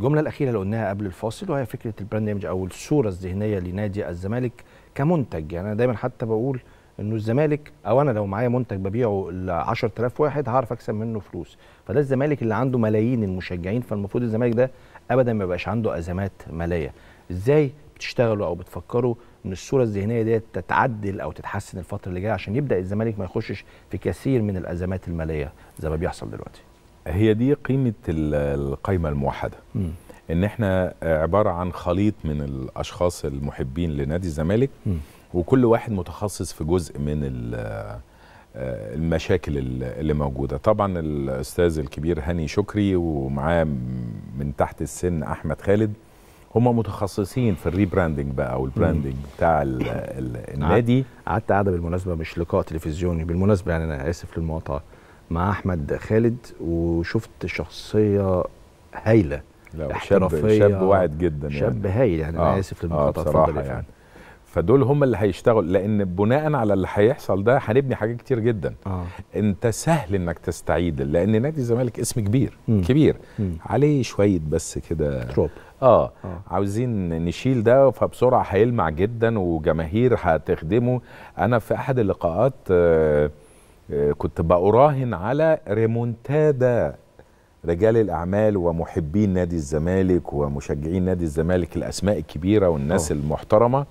الجملة الأخيرة اللي قلناها قبل الفاصل وهي فكرة البراند إيمج أو الصورة الذهنية لنادي الزمالك كمنتج. يعني أنا دايما حتى بقول إنه الزمالك أو أنا لو معايا منتج ببيعه ل 10000 واحد هعرف أكسب منه فلوس. فده الزمالك اللي عنده ملايين المشجعين فالمفروض الزمالك ده ابدا ما يبقاش عنده أزمات مالية. إزاي بتشتغلوا أو بتفكروا إن الصورة الذهنية ديت تتعدل أو تتحسن الفترة اللي جاية عشان يبدأ الزمالك ما يخشش في كثير من الأزمات المالية زي ما بيحصل دلوقتي؟ هي دي قيمة القائمه الموحدة. م. إن إحنا عبارة عن خليط من الأشخاص المحبين لنادي الزمالك م. وكل واحد متخصص في جزء من المشاكل اللي موجودة. طبعا الأستاذ الكبير هاني شكري ومعاه من تحت السن أحمد خالد هم متخصصين في ال rebranding بقى أو ال branding بتاع ال ال النادي. قعدت قاعدة بالمناسبة مش لقاء تلفزيوني. بالمناسبة يعني أنا آسف للمقاطعة. مع أحمد خالد وشفت شخصية هايلة لا شاب شاب واعد جدا يعني شاب هايل يعني آه أنا اسف للمقاطعة آه اتفضل يعني فدول هم اللي هيشتغلوا لأن بناء على اللي هيحصل ده هنبني حاجات كتير جدا آه. أنت سهل إنك تستعيد لأن نادي الزمالك اسم كبير مم. كبير مم. عليه شوية بس كده تروب آه. آه. آه عاوزين نشيل ده فبسرعة هيلمع جدا وجماهير هتخدمه أنا في أحد اللقاءات آه آه كنت براهن على ريمونتادا رجال الأعمال ومحبين نادي الزمالك ومشجعين نادي الزمالك الأسماء الكبيرة والناس أوه. المحترمة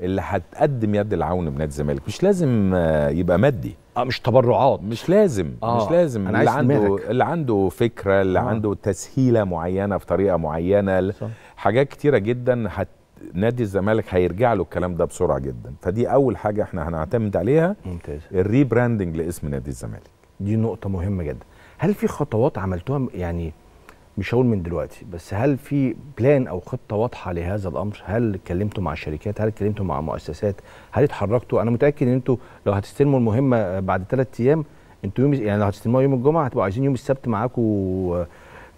اللي هتقدم يد العون بنادي الزمالك مش لازم يبقى مادي آه مش تبرعات مش لازم آه. مش لازم أنا اللي عنده دماغك. اللي عنده فكرة اللي آه. آه. عنده تسهيلة معينة في طريقة معينة صح. حاجات كتيرة جدا هت نادي الزمالك هيرجع له الكلام ده بسرعة جدا. فدي أول حاجة إحنا هنعتمد عليها. ممتاز. ال rebranding لاسم نادي الزمالك. دي نقطة مهمة جدا. هل في خطوات عملتوها؟ يعني مش هقول من دلوقتي بس هل في plan أو خطة واضحة لهذا الأمر؟ هل اتكلمتوا مع شركات هل اتكلمتوا مع مؤسسات؟ هل اتحركتوا؟ أنا متأكد إن أنتوا لو هتستلموا المهمة بعد ثلاث أيام أنتوا يوم يعني لو هتستلموها يوم الجمعة هتبقوا عايزين يوم السبت معاكم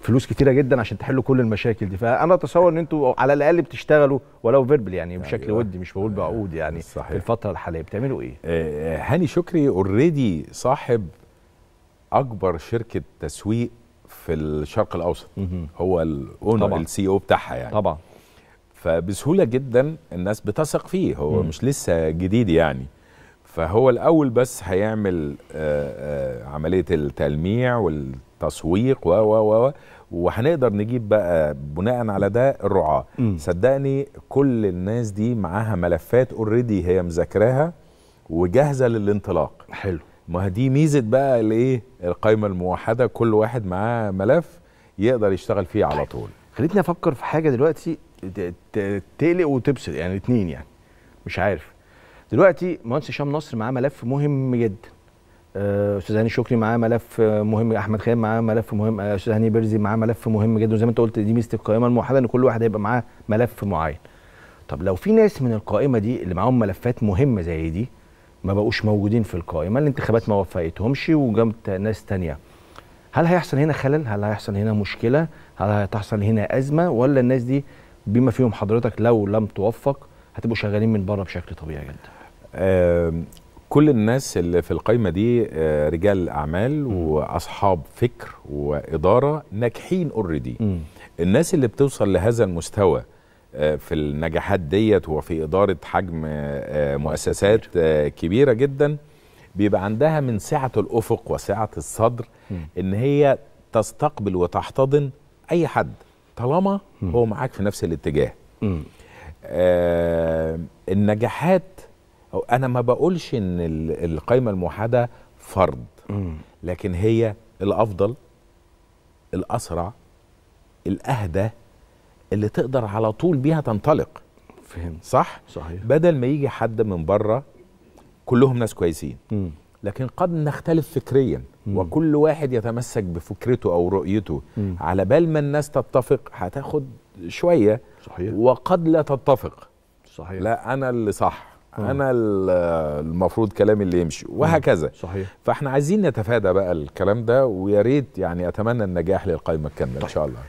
فلوس كتيرة جدا عشان تحلوا كل المشاكل دي فأنا أتصور إن أنتوا على الأقل بتشتغلوا ولو verbal يعني بشكل أيوة. ودي مش بقول بعقود يعني صحيح. في الفترة الحالية بتعملوا إيه؟ آه، هاني شكري already صاحب أكبر شركة تسويق في الشرق الأوسط مهم. هو ال owner. ال CEO بتاعها يعني طبعا فبسهولة جدا الناس بتثق فيه هو مم. مش لسه جديد يعني فهو الأول بس هيعمل آه، آه، عملية التلميع والتسويق و و و وهنقدر نجيب بقى بناء على ده الرعاة. صدقني كل الناس دي معاها ملفات اوريدي هي مذاكراها وجاهزة للانطلاق. حلو. ما دي ميزة بقى الإيه؟ القائمه الموحدة كل واحد معاه ملف يقدر يشتغل فيه على طول. خليتني أفكر في حاجة دلوقتي تقلق وتبسط يعني اتنين يعني مش عارف. دلوقتي مهندس هشام نصر معاه ملف مهم جدا. آه، أستاذ هاني شكري معاه ملف مهم أحمد خيام معاه ملف مهم آه، أستاذ هاني بيرزي معاه ملف مهم جدا. وزي ما أنت قلت دي ميزة القائمة الموحدة إن كل واحد هيبقى معاه ملف معين. طب لو في ناس من القائمة دي اللي معاهم ملفات مهمة زي دي ما بقوش موجودين في القائمة الانتخابات ما وفقتهمش وجابت ناس تانية هل هيحصل هنا خلل؟ هل هيحصل هنا مشكلة؟ هل هتحصل هنا أزمة؟ ولا الناس دي بما فيهم حضرتك لو لم توفق هتبقوا شغالين من بره بشكل طبيعي جدا؟ كل الناس اللي في القائمه دي رجال أعمال وأصحاب فكر وإدارة ناجحين اوريدي الناس اللي بتوصل لهذا المستوى في النجاحات ديت وفي إدارة حجم مؤسسات كبيرة جدا بيبقى عندها من سعه الأفق وسعه الصدر. إن هي تستقبل وتحتضن أي حد طالما هو معاك في نفس الاتجاه. آه النجاحات أنا ما بقولش إن ال- القائمه الموحدة فرض. لكن هي الأفضل الأسرع الأهدى اللي تقدر على طول بيها تنطلق فهمت صح صحيح بدل ما يجي حد من بره كلهم ناس كويسين مم. لكن قد نختلف فكريا مم. وكل واحد يتمسك بفكرته أو رؤيته مم. على بال ما الناس تتفق هتاخد شوية صحيح وقد لا تتفق صحيح لا أنا اللي صح. أنا ال- المفروض كلامي اللي يمشي وهكذا. صحيح. فاحنا عايزين نتفادى بقى الكلام ده ويا ريت يعني اتمنى النجاح للقائمه الكاملة إن شاء الله.